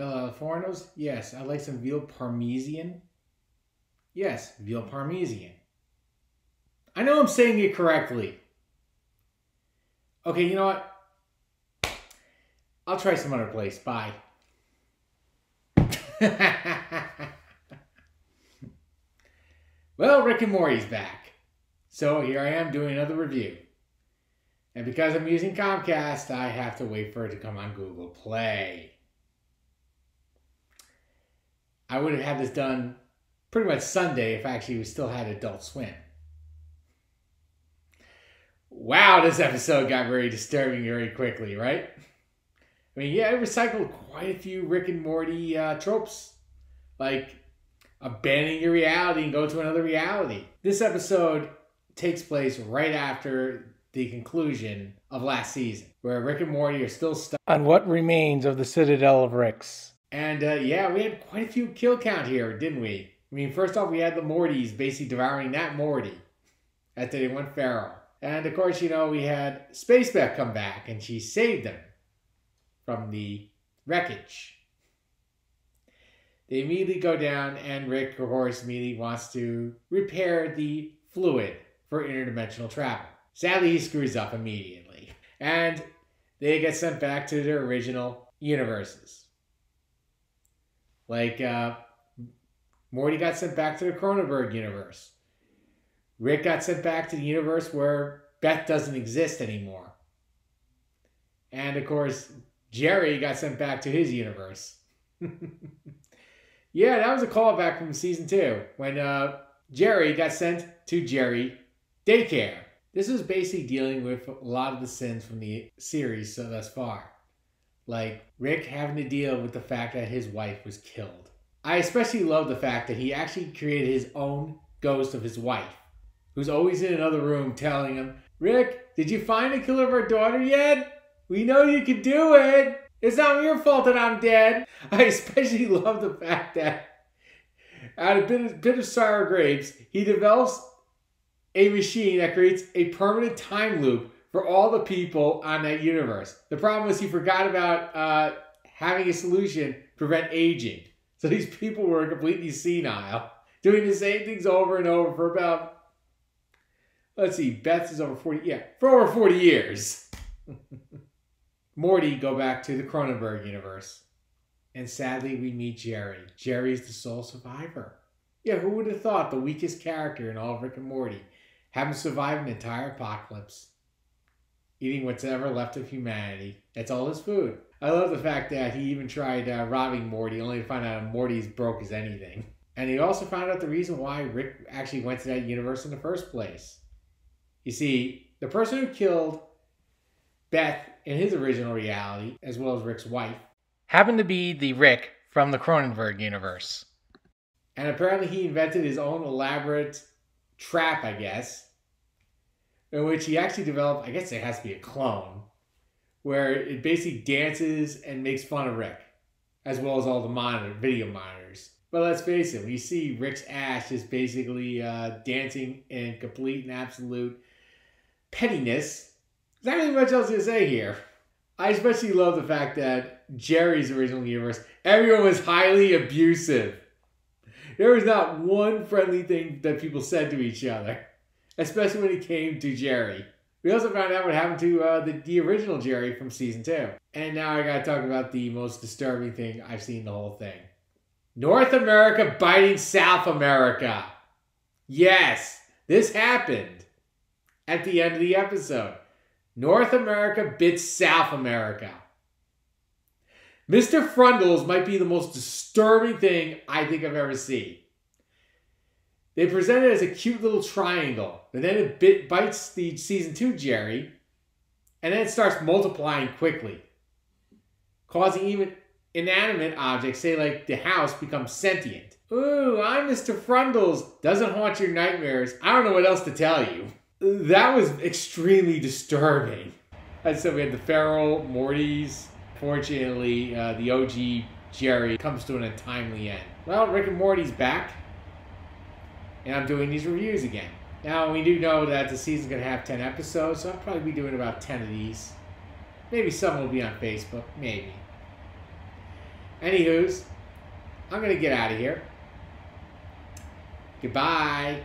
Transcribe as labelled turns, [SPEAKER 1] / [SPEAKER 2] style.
[SPEAKER 1] Uh, Fornos? Yes. I'd like some veal parmesan. Yes, veal parmesan. I know I'm saying it correctly. Okay, you know what? I'll try some other place. Bye. well, Rick and Morty's back. So here I am doing another review. And because I'm using Comcast, I have to wait for it to come on Google Play. I would have had this done pretty much Sunday if I actually still had Adult Swim. Wow, this episode got very disturbing very quickly, right? I mean, yeah, it recycled quite a few Rick and Morty uh, tropes, like abandoning your reality and go to another reality. This episode takes place right after the conclusion of last season, where Rick and Morty are still stuck
[SPEAKER 2] on what remains of the Citadel of Ricks.
[SPEAKER 1] And uh, yeah, we had quite a few kill count here, didn't we? I mean, first off, we had the Mortys basically devouring that Morty after they went feral. And of course, you know, we had Space Beth come back and she saved them from the wreckage. They immediately go down, and Rick, of course, immediately wants to repair the fluid for interdimensional travel. Sadly, he screws up immediately. And they get sent back to their original universes. Like, uh, Morty got sent back to the Cronenberg universe. Rick got sent back to the universe where Beth doesn't exist anymore. And of course, Jerry got sent back to his universe. yeah, that was a callback from season two when uh, Jerry got sent to Jerry daycare. This was basically dealing with a lot of the sins from the series so thus far. Like Rick having to deal with the fact that his wife was killed. I especially love the fact that he actually created his own ghost of his wife, who's always in another room telling him, Rick, did you find the killer of our daughter yet? We know you can do it. It's not your fault that I'm dead. I especially love the fact that out of bit of, bit of sour grapes, he develops a machine that creates a permanent time loop for all the people on that universe. The problem is he forgot about uh, having a solution to prevent aging. So these people were completely senile, doing the same things over and over for about, let's see, Beth is over 40, yeah, for over 40 years. Morty go back to the Cronenberg universe. And sadly, we meet Jerry. Jerry's the sole survivor. Yeah, who would have thought the weakest character in all of Rick and Morty, having survived an entire apocalypse, eating what's ever left of humanity. That's all his food. I love the fact that he even tried uh, robbing Morty, only to find out Morty's broke as anything. And he also found out the reason why Rick actually went to that universe in the first place. You see, the person who killed Beth in his original reality, as well as Rick's wife,
[SPEAKER 2] happened to be the Rick from the Cronenberg universe.
[SPEAKER 1] And apparently he invented his own elaborate trap, I guess, in which he actually developed, I guess it has to be a clone, where it basically dances and makes fun of Rick, as well as all the monitor, video monitors. But let's face it, we see Rick's ass just basically uh, dancing in complete and absolute pettiness there's not really much else to say here. I especially love the fact that Jerry's original universe, everyone was highly abusive. There was not one friendly thing that people said to each other, especially when it came to Jerry. We also found out what happened to uh, the, the original Jerry from season two. And now I gotta talk about the most disturbing thing I've seen the whole thing North America biting South America. Yes, this happened at the end of the episode. North America bits South America. Mr. Frundles might be the most disturbing thing I think I've ever seen. They present it as a cute little triangle, but then it bit, bites the season two Jerry, and then it starts multiplying quickly, causing even inanimate objects, say like the house, become sentient. Ooh, I'm Mr. Frundles. Doesn't haunt your nightmares. I don't know what else to tell you that was extremely disturbing. And so we had the feral Mortys. Fortunately, uh, the OG Jerry comes to an untimely end. Well, Rick and Morty's back, and I'm doing these reviews again. Now, we do know that the season's going to have 10 episodes, so I'll probably be doing about 10 of these. Maybe some will be on Facebook, maybe. Anywho's, I'm gonna get out of here. Goodbye.